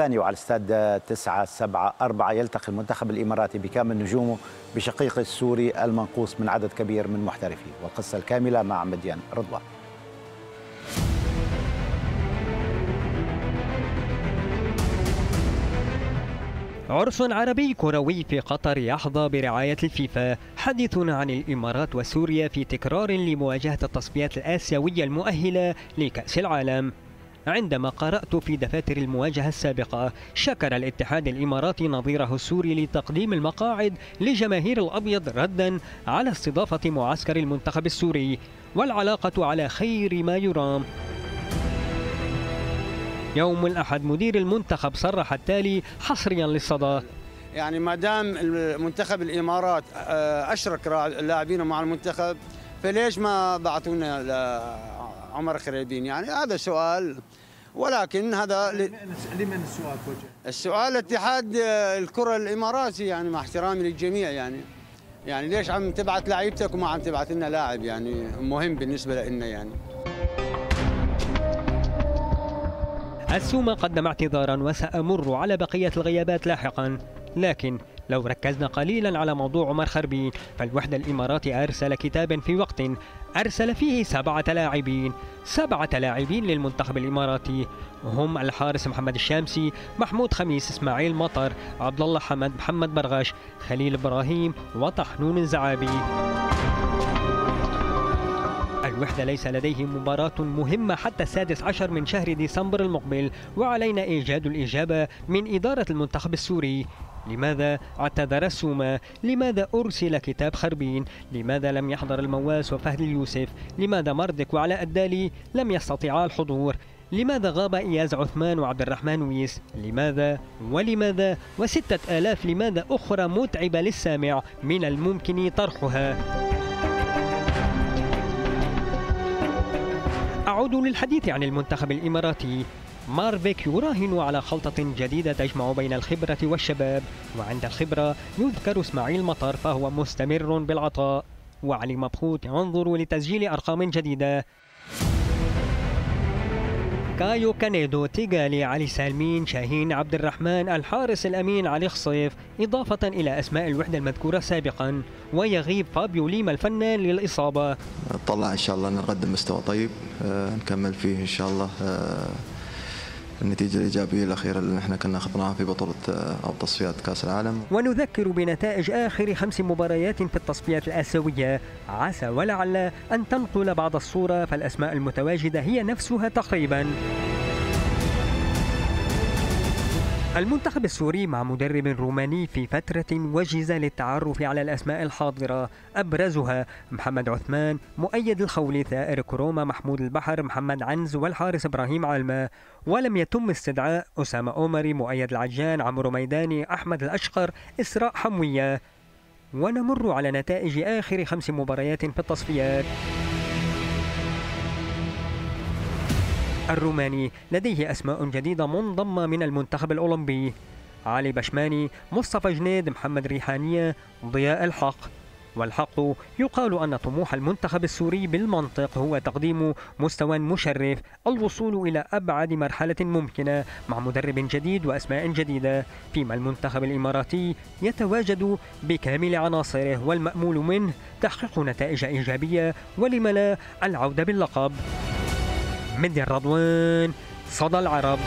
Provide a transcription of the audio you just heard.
ثاني وعلى استاد 9 7 4 يلتقي المنتخب الإماراتي بكامل نجومه بشقيقه السوري المنقوص من عدد كبير من محترفيه. والقصة الكاملة مع مديان رضوان. عرس عربي كروي في قطر يحظى برعاية الفيفا. حديثنا عن الإمارات وسوريا في تكرار لمواجهة التصفيات الآسيوية المؤهلة لكأس العالم. عندما قرأت في دفاتر المواجهة السابقة شكر الاتحاد الإماراتي نظيره السوري لتقديم المقاعد لجماهير الأبيض ردا على استضافة معسكر المنتخب السوري والعلاقة على خير ما يرام. يوم الأحد مدير المنتخب صرح التالي حصريا للصدى. يعني ما دام منتخب الإمارات أشرك لاعبينه مع المنتخب فليش ما بعثونا لعمر خريبين يعني هذا سؤال ولكن هذا لمن السؤال توجه؟ السؤال اتحاد الكرة الإماراتي يعني مع احترامي للجميع يعني يعني ليش عم تبعث لعيبتك وما عم تبعث لنا لاعب؟ يعني مهم بالنسبة لنا يعني. السومة قدم اعتذارا وسأمر على بقية الغيابات لاحقا لكن لو ركزنا قليلا على موضوع عمر خربين فالوحدة الإماراتي أرسل كتابا في وقت أرسل فيه سبعة لاعبين سبعة لاعبين للمنتخب الإماراتي. هم الحارس محمد الشامسي محمود خميس إسماعيل مطر عبد الله حمد محمد برغش خليل إبراهيم وطحنون الزعابي الوحدة ليس لديه مباراة مهمة حتى السادس عشر من شهر ديسمبر المقبل وعلينا إيجاد الإجابة من إدارة المنتخب السوري. لماذا اعتذر؟ لماذا أرسل كتاب خربين؟ لماذا لم يحضر المواس وفهد اليوسف؟ لماذا مردك وعلاء الدالي لم يستطيعا الحضور؟ لماذا غاب إياز عثمان وعبد الرحمن ويس؟ لماذا ولماذا وستة آلاف لماذا أخرى متعبة للسامع من الممكن طرحها؟ أعود للحديث عن المنتخب الإماراتي مارفيك يراهن على خلطة جديدة تجمع بين الخبرة والشباب وعند الخبرة يذكر إسماعيل مطر فهو مستمر بالعطاء. وعلي مبخوت ينظر لتسجيل أرقام جديدة. كايو كانيدو تيغالي علي سالمين شاهين عبد الرحمن الحارس الأمين علي خصيف إضافة إلى أسماء الوحدة المذكورة سابقا. ويغيب فابيو ليما الفنان للإصابة. طلع إن شاء الله نقدم مستوى طيب آه نكمل فيه إن شاء الله آه النتيجة الإيجابية الأخيرة اللي نحن كنا أخذناها في بطولة أو تصفيات كأس العالم. ونذكر بنتائج آخر خمس مباريات في التصفيات الآسيوية. عسى ولعل أن تنقل بعض الصورة فالأسماء المتواجدة هي نفسها تقريبا. المنتخب السوري مع مدرب روماني في فترة وجز للتعرف على الأسماء الحاضرة. أبرزها محمد عثمان مؤيد الخولي ثائر كروما محمود البحر محمد عنز والحارس إبراهيم علمة ولم يتم استدعاء أسامة أومري مؤيد العجان عمرو ميداني أحمد الأشقر إسراء حموية. ونمر على نتائج آخر خمس مباريات في التصفيات. الروماني. لديه أسماء جديدة منضمة من المنتخب الأولمبي. علي بشماني مصطفى جنيد محمد ريحانية ضياء الحق. والحق يقال أن طموح المنتخب السوري بالمنطق هو تقديم مستوى مشرف الوصول إلى أبعد مرحلة ممكنة مع مدرب جديد وأسماء جديدة. فيما المنتخب الإماراتي يتواجد بكامل عناصره والمأمول منه تحقيق نتائج إيجابية ولم لا العودة باللقب. مدي الرضوان صدى العرب.